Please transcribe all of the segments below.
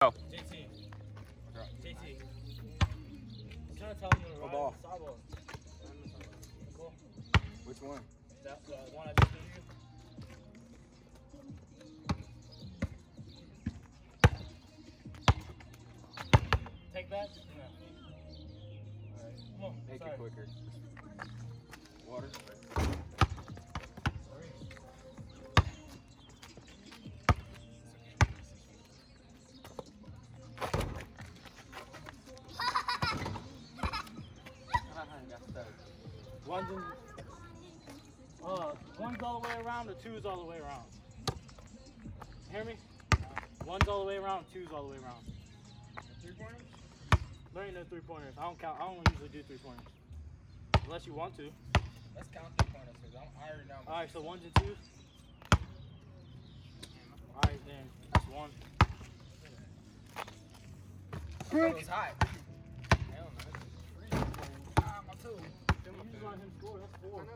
Go. JT. JT. I'm trying to tell him to ball? the. Cool. Which one? That the one I just gave you. Take that? No. Alright. Come on. Make sorry. it quicker. Water. One's in. Uh, one's all the way around, or two's all the way around. Hear me? One's all the way around, two's all the way around. Three pointers? There ain't no three pointers. I don't count. I don't usually do three pointers. Unless you want to. Let's count three pointers because I already know. All right, so ones and twos. All right, then that's one. Was hot. Hell no. it's freezing cold. Ah, my toe. Feel my You just toe. let him score. That's four.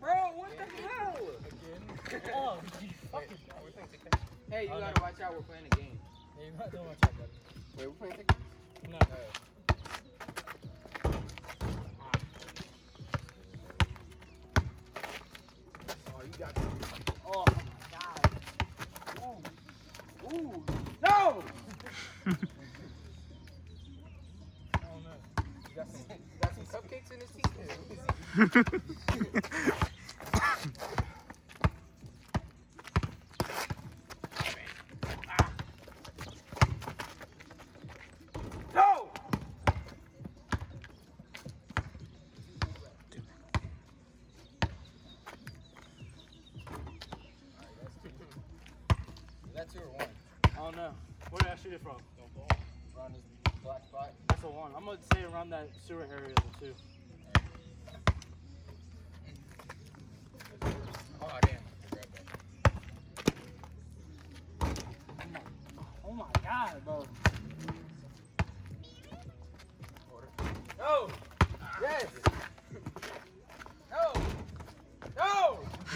Bro, what the hell? Again? Oh, you fucking. Hey, you Oh, gotta watch out. We're playing a game. Yeah, you're not doing much, buddy. Wait, we're playing a game? No. Oh, you got Oh my god. Oh, ooh. Ooh. No! Oh no. You got some, you got some cupcakes in his teeth. No! Is I don't know. Where did I shoot it from? Around this black. That's a one. I'm gonna say around that sewer area too.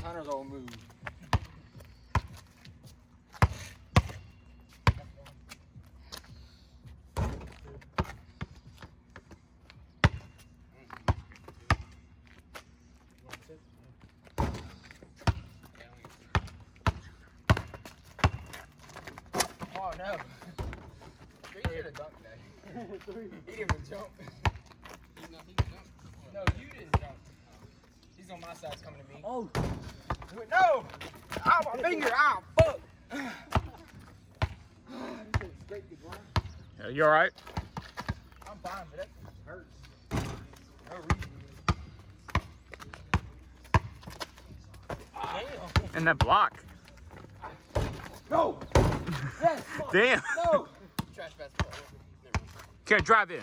Hunter's old move. You want to sit? Oh no. You should have dunked that. Three. He didn't even jump. No, you didn't jump. He's on my side, he's coming to me. Oh. No! Ow, my finger! Ow, fuck! Yeah, you alright? I'm fine, but that hurts. No reason. Damn. And that block. No! Yes! Damn. No! Trash basketball. Never. Okay, drive in.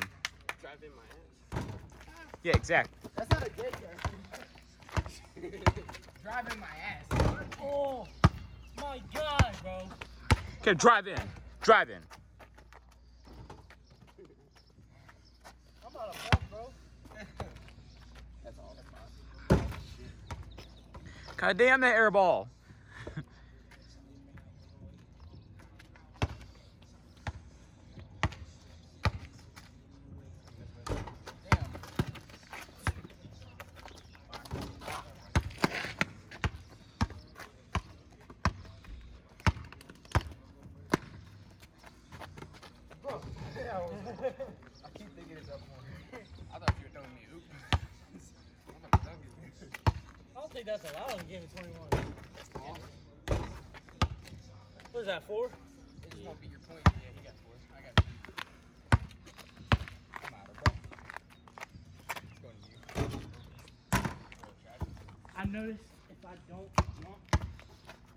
Drive in my ass. Yeah, exactly. That's not a dead guy. Drive in my ass. Oh my god, bro. Okay, drive in. Drive in. I'm about to fuck, bro. That's all. That's. God damn that air ball. that's a lot game of 21. What is that, four? It just won't be your point. Yeah, he got four. I got two. I'm out of. It's going to you. I noticed if I don't jump,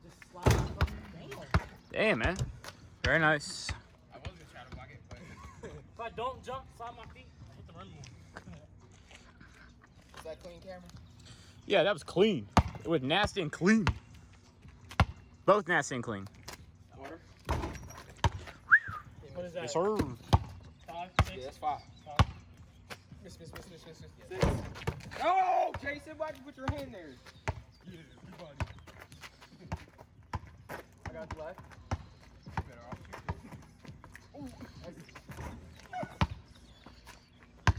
just slide Damn, man. Very nice. I was going to try to block it, but... if I don't jump, slide my feet, I hit the run move. is that clean, camera? Yeah, that was clean. It was nasty and clean. Both nasty and clean. Water? What is that? Yes, sir. Five, six, Yeah, that's five. five. Miss, miss, miss, miss, miss, miss. Six. Oh, Jason, why'd you put your hand there? Yeah, you body. I got the left. Better off. Ooh.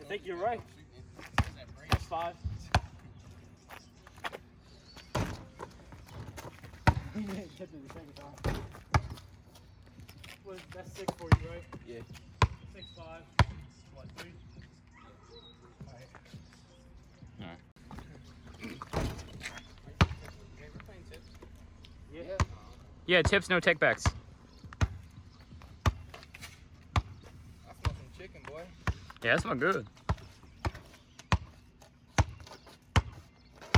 I think you're right. Is that brain? That's five. You didn't get to the second time. What, that's six for you, right? Yeah. Six, five. What, three? Alright. Yeah, tips. Yeah. Yeah, tips, no takebacks. I smell some chicken, boy. Yeah, that's not good. I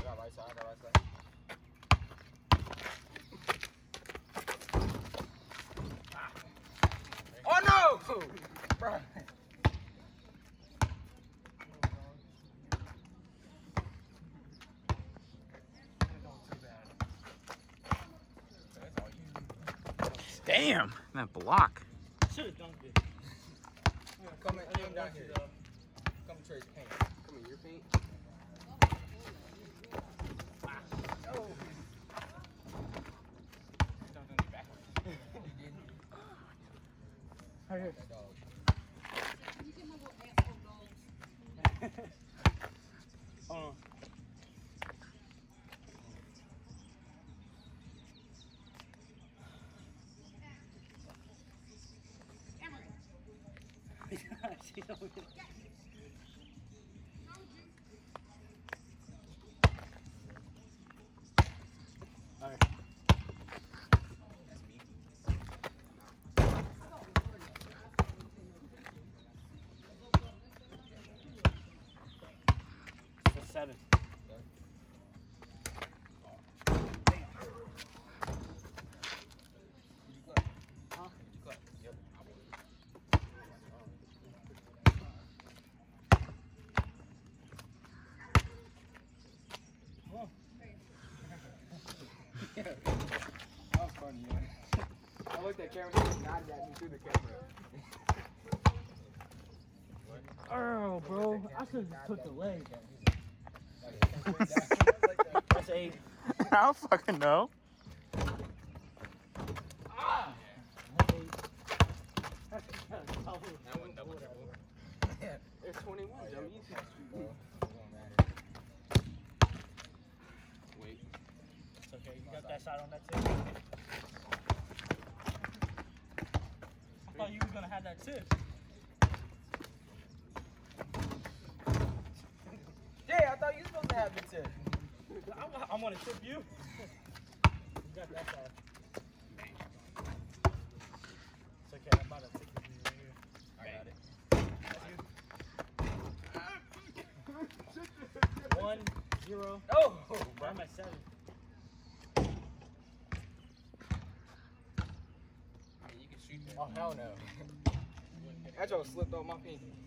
got right side, I got right side. Oh no! Bro. That's all you. Damn, that block. Should have dunked it. Come in, come down here. though. Come to Tre's paint. Come in your paint. Oh. 100. oh. She's. Man. I looked at camera, he nodded at me through the camera. Oh, bro. I should have just took the leg. I don't fucking know. Ah! That one double triple. There's 21 dummies. Wait. It's okay. You got that shot on that tip. I thought you was gonna have that tip. Jay, I thought you were supposed to have the tip. I, wa- I want to tip you. You got that shot. It's okay. I'm about to tip you right here. I got it. One, zero. Oh! At seven. I mean, you can shoot that. Oh hell no. That joke slipped off my pinky.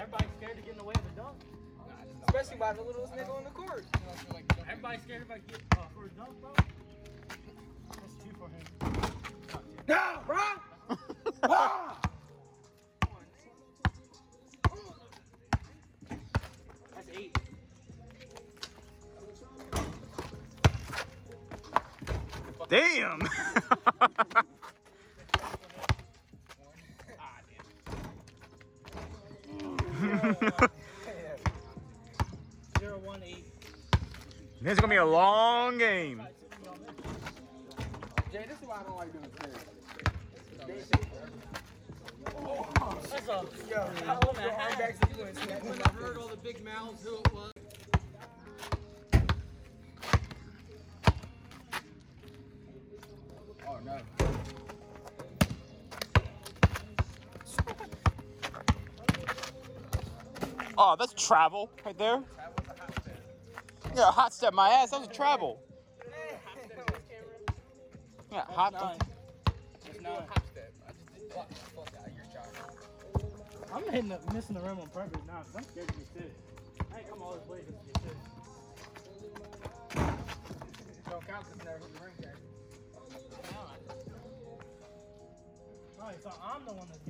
Everybody's scared to get in the way of the dunk. Especially by the littlest nigga on the court. Everybody's scared if I get uh, for a dunk, bro. That's two for him. No, bro! That's Damn. Ah, Zero, one, eight. this is gonna be a long game. Alright, tip me on this. Jay, this is why I don't like doing this. That's a Yo, hell of a right hat. back sequence. When I heard all the big mouths, who it was. Oh, that's travel right there. That was a hot step. Yeah, hot step my ass. That was travel. Yeah, hot. Nine. Just do a hop step. I just did block the fuck out of your shot. I'm hitting the, missing the rim on purpose now because I'm scared to be sick. I ain't come all this way just to be sick. Don't count because never hit the ring yet. Alright, so I'm the one that's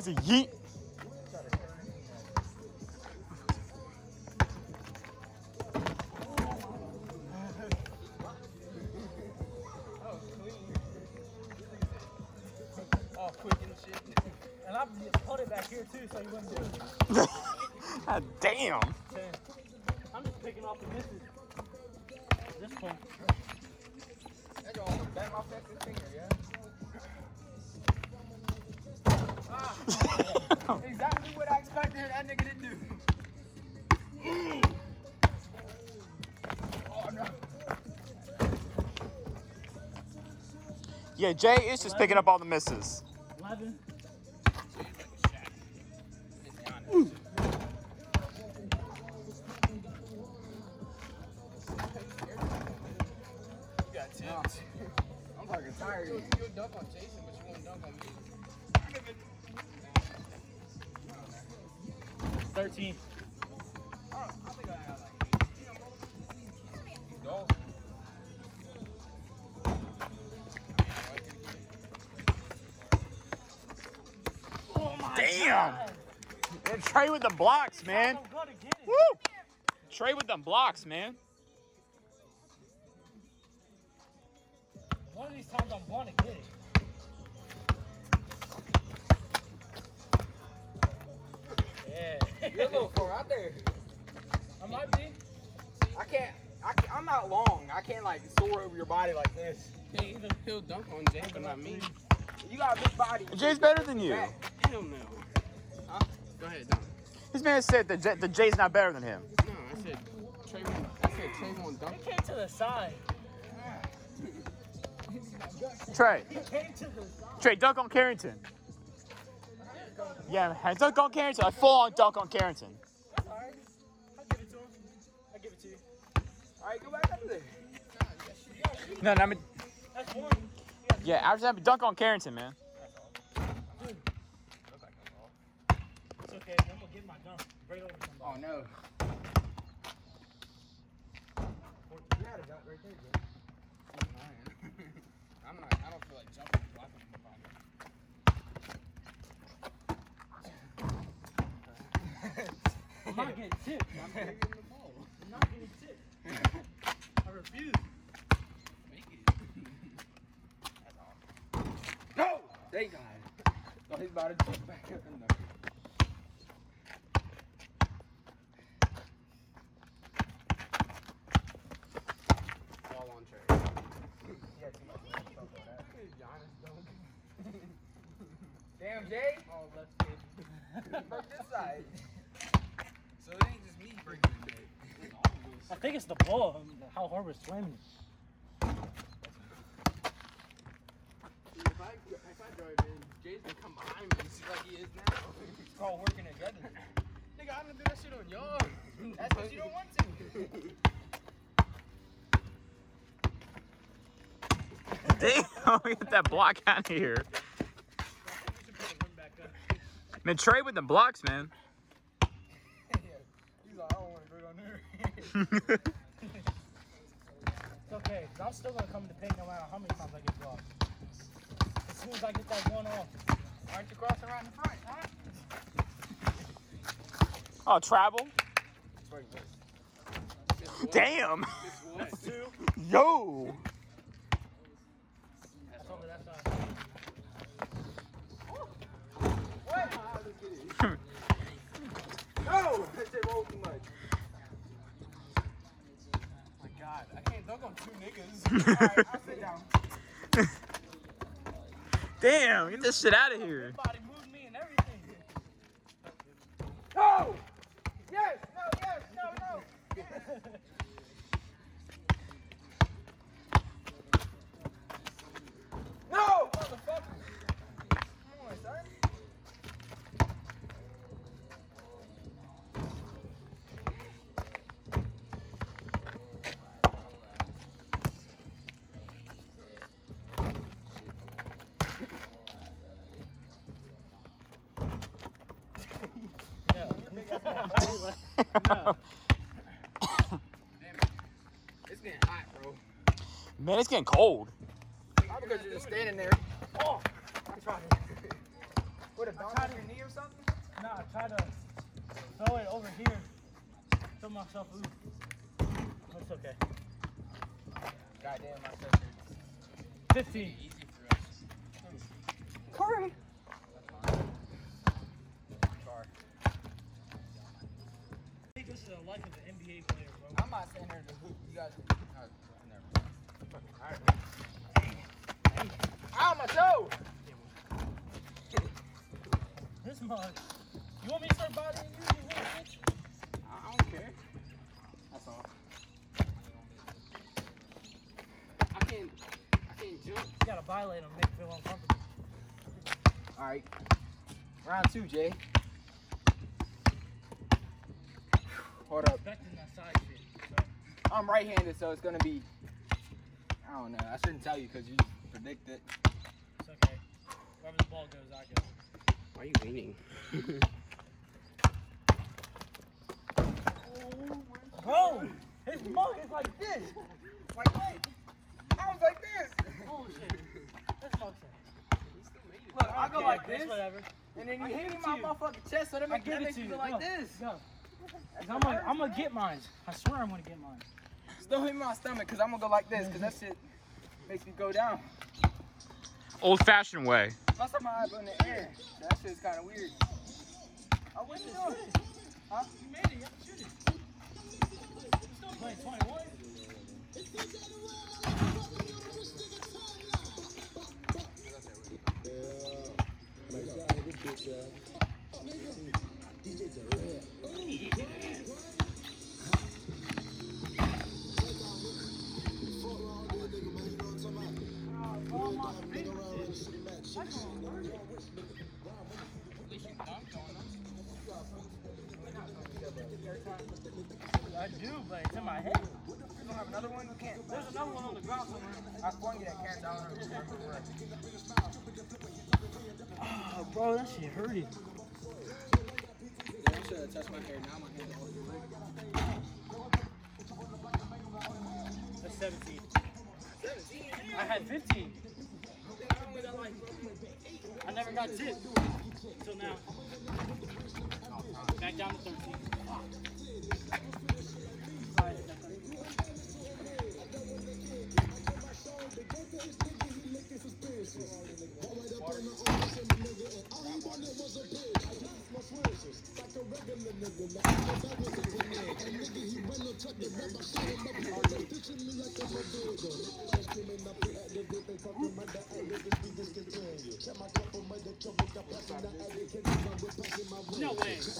it's a yeet. Yeah, Jay is just picking up all the misses. 11. Tre with the blocks, man. I'm going to get it. Woo! Tre with them blocks, man. One of these times I'm going to get it. Yeah. You're a little far out there. I might be. I can't. I can't, I'm not long. I can't like soar over your body like this. Yeah, he'll, he'll dunk on Jay, but not me. You got a big body. Jay's better than you. Hell no. Huh? Go ahead, dunk. This man said that Jay, the Jay's not better than him. No, I said Trayvon. I said Trayvon dunk. He came to the side. Tre, He came to the side. Tre, dunk on Carrington. Yeah, man, dunk on Carrington. Like full on dunk on Carrington. That's alright. I'll give it to him. I'll give it to you. All right, go back up there. No, no, I mean, That's one. yeah, after that, dunk on Carrington, man. It's okay. I'm going to get my dunk right over Oh somebody. no. You had a dunk right there. I'm not. I don't feel like jumping and blocking him up I'm not getting tipped. I'm, on the ball. I'm not getting tipped. I refuse. Make it. That's all. No! Thank God. Oh, he's about to jump back up in there. Ball on Tre. Yeah, too much. Don't go that. Giannis dunk. Damn, Jay. Oh, left kid. Broke this side. So it ain't just me breaking the day. It's all of us. I think it's the ball. um, How hard we're swimming. If I if I drive in, Jay's gonna come behind me, see like he is now. It's called working together. Nigga, I'm gonna do that shit on y'all. That's what you don't want to. Damn, get that block out of here. We should put the rim back up. Man, Tre with the blocks, man. yeah. He's like, I don't want to go down there. It's okay. Cause I'm still gonna come to paint no matter how many times I get blocked. As soon as I get that one off. Aren't you crossing around the front, huh? Oh, travel. That's where he was. Damn. That's two. Yo. god, I can't dunk on two niggas. Alright, I'll sit down. Damn. Get this shit out of here moved me and everything. No! Yes! No, yes! No, no! No! Motherfucker! Come on, son. Yeah. Man, It's getting hot, bro. It's getting cold. How because you're just standing there. Oh, I'm trying to. What a dunk on your knee or something? nah, I tried to throw it over here. Throw myself ooh. That's okay. Goddamn, my sister. 15. Corey! I think this is the life of an NBA player, bro. I'm not saying here to hoop. You guys. Oh, never. Alright. Ow, my toe! This mug. You want me to start bothering you, you little bitch? I don't care. That's all. I can't. I can't jump. You gotta violate him, make him feel uncomfortable. Alright. Round two, Jay. Hold up. I'm right handed, so it's gonna be. I don't know. I shouldn't tell you because you predict it. It's okay. Wherever the ball goes, I go. Why are you leaning? Bro, his mug is like this. Like what? I was like this. Bullshit. This mug's Look, I go like this, Whatever. and then you I hit give me it in my you. motherfucking chest, so that I makes, give that it makes to me you. feel like Go. this. Go. 'Cause I'm gonna, I'm gonna get mine. I swear I'm gonna get mine. Still hit me in my stomach, because I'm gonna go like this, because that shit makes me go down. Old fashioned way. Plus, I'm high up in the air. That shit's kind of weird. Oh, what you doing? Huh? You made it. You have to shoot it. You still playing 21? I do, but it's in my head. You don't have another one? You can't. There's another one on the ground somewhere. I swung you that catch. I don't know if you remember where. Oh, bro, that shit hurted. I should have touched my hair. Now my That's 17. 17. I had 15. I never got tipped until now. Back down to 13. No way.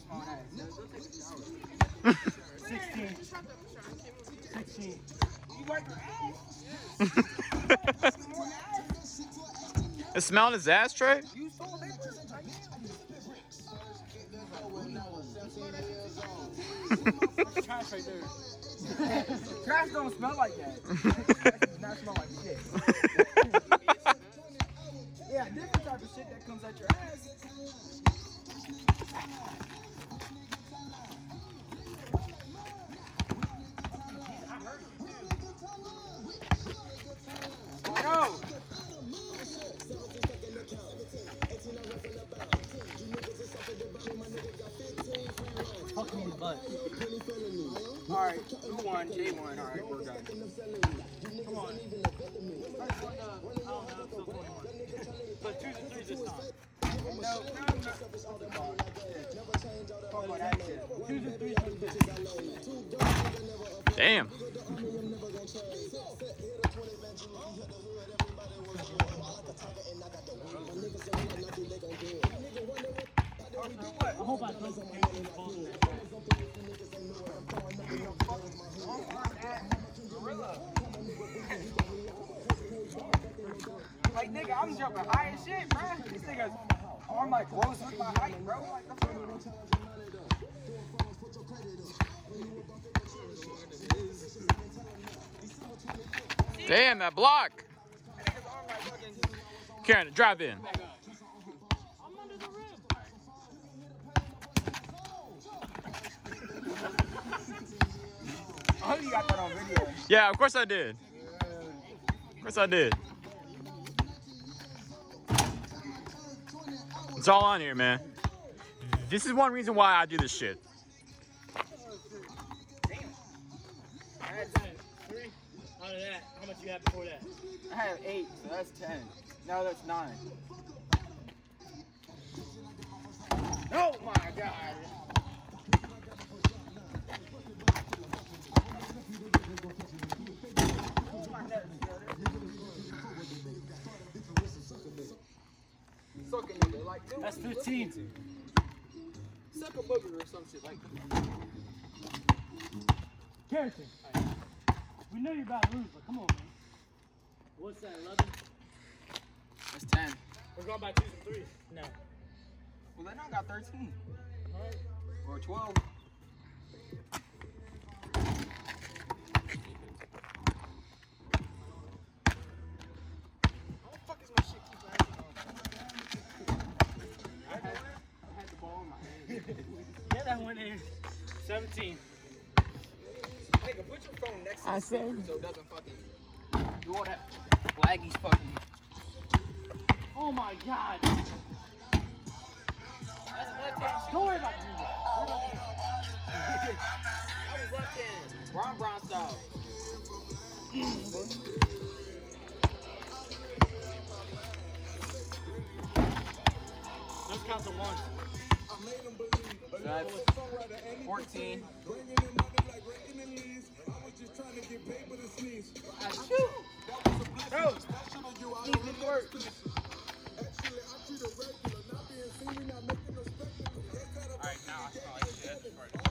small ass. 16. 16. You wipe your ass? It smelled his ass, Tre? You saw that? Trash right there. Trash don't smell like that. Trash does not smell like shit. Twos and threes this time. Damn. I hope I don't get any balls in that. Gorilla. like, nigga, I'm jumping high as shit, bruh. These niggas, I'm like gross with my height, bro. Like, the fuck? Damn, that block. Niggas arm like fucking. Karen, drive in. I'm under the rim. I hope you got that on video. Yeah, of course I did. Of course I did. It's all on here, man. This is one reason why I do this shit. Out of that, how much you had before that? I have eight, so that's ten. No, that's nine. Oh my god. Suck a nigga, like, dude, That's 15. Suck a booger or some shit like Carrington. We know you're about to lose, but come on, man. What's that, 11? That's 10. We're going by twos and threes. No. Well, then I got 13. Alright. Or 12. Yeah, that went in. 17. Nigga, put your phone next to I the said- so it doesn't fucking do all that laggy fucking Oh my god. That's left-hand. Don't worry about music. That was left-hand. Ron Brown style. Let's count to one. That's 14. Bro, Steve, work. Alright, now I smell like shit.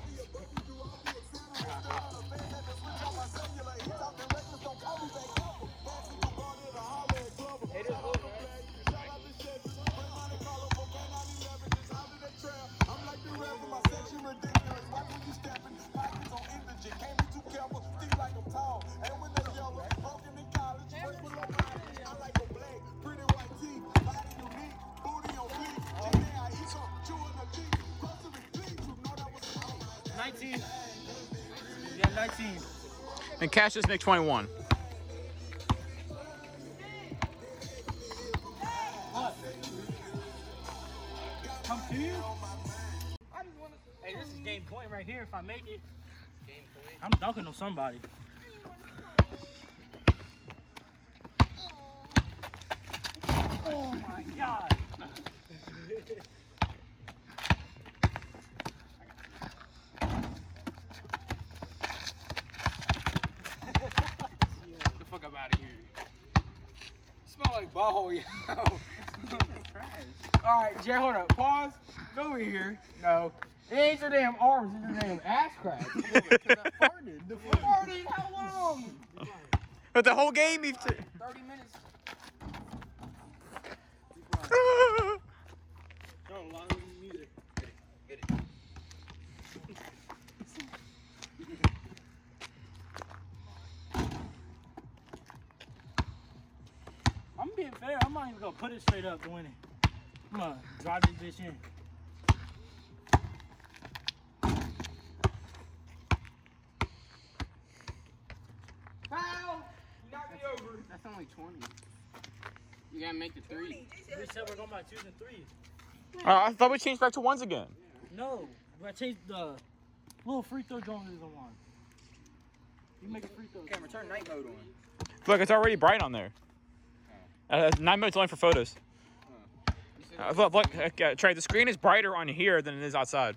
And Cash just make 21. Come to you? Hey, this is game point right here. If I make it. I'm dunking on somebody. Oh my god. Get the fuck up out of here. Smell like butthole, yo. Alright, Jay, hold up. Pause. Go over here. No. It ain't your damn arms, it's your damn ass crack. I farted. The farted, how long? But the whole game, you've. T- 30 minutes. Don't lie with the music. Get it. I'm being fair. I'm not even gonna put it straight up to win it. I'm gonna drive this bitch in. Foul! You knocked me over. That's only 20. You gotta make the three. We said we're going by twos and threes. Oh, I thought we changed back to ones again. No, I changed the little free throw joint is the one. You make a free throw. Camera, turn night mode on. Look, it's already bright on there. Uh, nine minutes only for photos. You said Uh, look, look, uh, Tre, the screen is brighter on here than it is outside.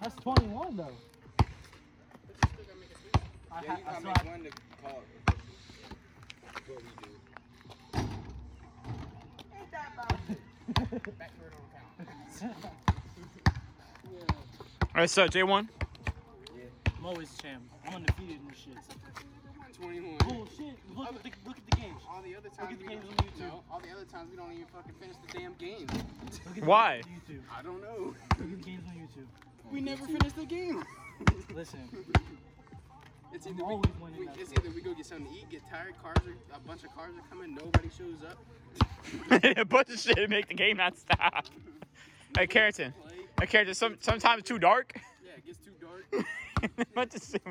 That's 21 though. I, Yeah, you gotta make one to call it. That's what we do. Backward on count. All right, so J1. I'm always champ. I'm undefeated in this shit. 21. Bullshit. Look at the look at the games. All the other Look times at the we games don't, on YouTube. no, all the other times we don't even fucking finish the damn game. Look at the Why? games on YouTube. I don't know. Look at the games on YouTube. We never finish the game. Listen, It's either we, we, it's either we go get something to eat, get tired, cars are, a bunch of cars are coming, nobody shows up. a bunch of shit to make the game not stop. Hey, Carrington. Play. Hey, Carrington. Some, sometimes it's too dark. Yeah, it gets too dark. bunch of shit.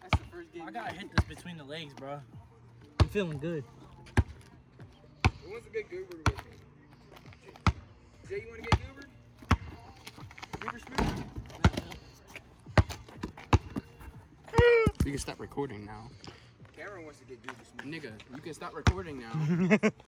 That's the first game. I gotta hit this between the legs, bro. I'm feeling good. Who wants to get goobered with me? Jay, you want to get goobered? Goober smooth? You can stop recording now. Cameron wants to get goober smooth. Nigga, you can stop recording now.